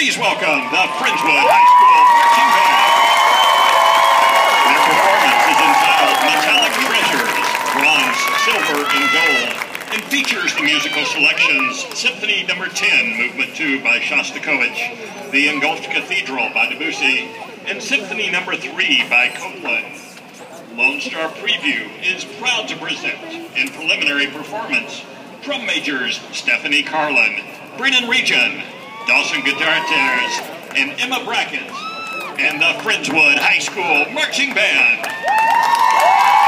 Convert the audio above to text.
Please welcome the Friendswood High School Marching Band. Their performance is entitled Metallic Treasures, Bronze, Silver, and Gold, and features the musical selections Symphony Number 10, Movement 2 by Shostakovich, The Engulfed Cathedral by Debussy, and Symphony Number 3 by Copland. Lone Star Preview is proud to present in preliminary performance drum majors Stephanie Carlin, Brennan Region, Dawson Guitar Tenors, and Emma Brackett, and the Friendswood High School Marching Band.